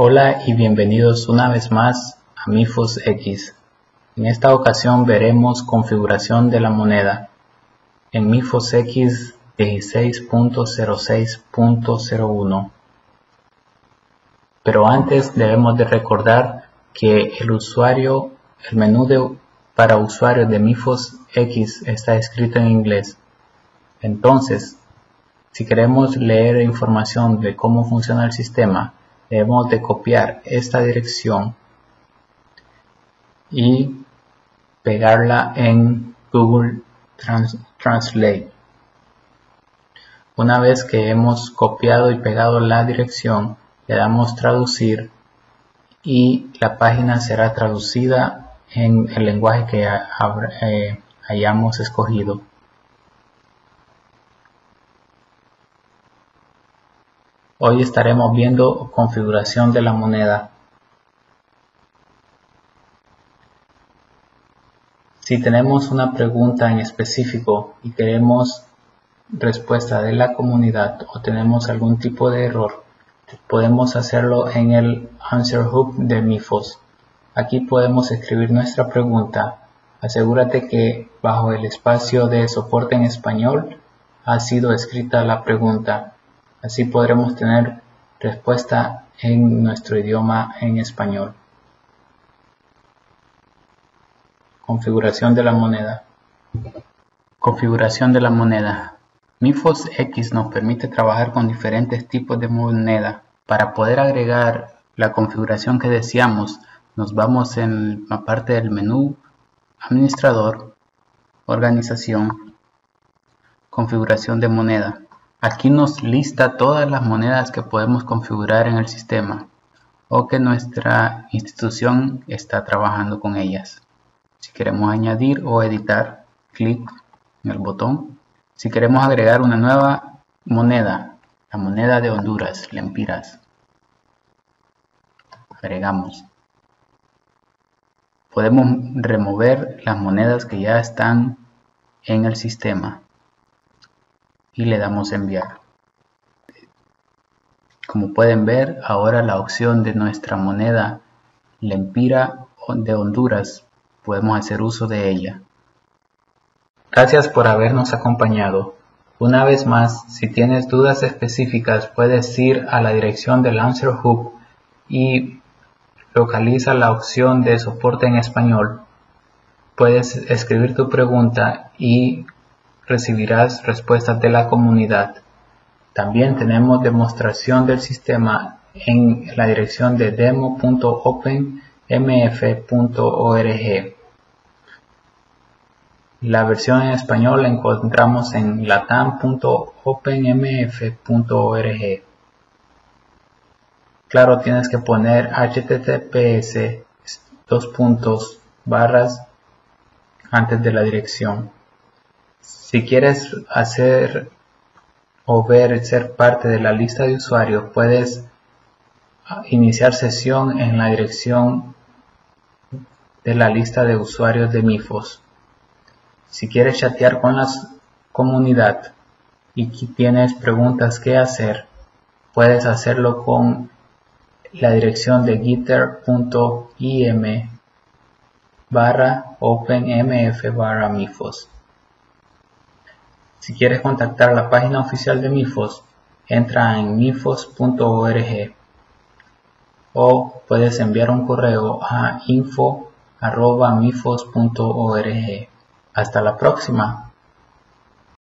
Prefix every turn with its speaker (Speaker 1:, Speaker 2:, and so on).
Speaker 1: Hola y bienvenidos una vez más a MIFOS X. En esta ocasión veremos configuración de la moneda en MIFOS X 16.06.01. Pero antes debemos de recordar que el usuario, el menú para usuarios de MIFOS X está escrito en inglés. Entonces, si queremos leer información de cómo funciona el sistema, debemos de copiar esta dirección y pegarla en Google Translate. Una vez que hemos copiado y pegado la dirección, le damos traducir y la página será traducida en el lenguaje que eh, hayamos escogido. Hoy estaremos viendo configuración de la moneda. Si tenemos una pregunta en específico y queremos respuesta de la comunidad o tenemos algún tipo de error, podemos hacerlo en el Answer Hub de MIFOS. Aquí podemos escribir nuestra pregunta. Asegúrate que bajo el espacio de soporte en español ha sido escrita la pregunta Así podremos tener respuesta en nuestro idioma en español. Configuración de la moneda. Configuración de la moneda. MIFOS X nos permite trabajar con diferentes tipos de moneda. Para poder agregar la configuración que deseamos, nos vamos en la parte del menú Administrador, Organización, Configuración de moneda. Aquí nos lista todas las monedas que podemos configurar en el sistema o que nuestra institución está trabajando con ellas. Si queremos añadir o editar, clic en el botón. Si queremos agregar una nueva moneda, la moneda de Honduras, Lempiras, agregamos. Podemos remover las monedas que ya están en el sistema y le damos enviar. Como pueden ver, ahora la opción de nuestra moneda Lempira de Honduras, podemos hacer uso de ella. Gracias por habernos acompañado. Una vez más, si tienes dudas específicas, puedes ir a la dirección del Answer Hub y localiza la opción de soporte en español. Puedes escribir tu pregunta y recibirás respuestas de la comunidad. También tenemos demostración del sistema en la dirección de demo.openmf.org. La versión en español la encontramos en latam.openmf.org. Claro, tienes que poner https dos puntos barras antes de la dirección. Si quieres hacer o ver ser parte de la lista de usuarios, puedes iniciar sesión en la dirección de la lista de usuarios de MIFOS. Si quieres chatear con la comunidad y tienes preguntas que hacer, puedes hacerlo con la dirección de gitter.im barra openmf barra mifos. Si quieres contactar la página oficial de MIFOS, entra en mifos.org o puedes enviar un correo a info.mifos.org. Hasta la próxima.